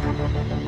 Música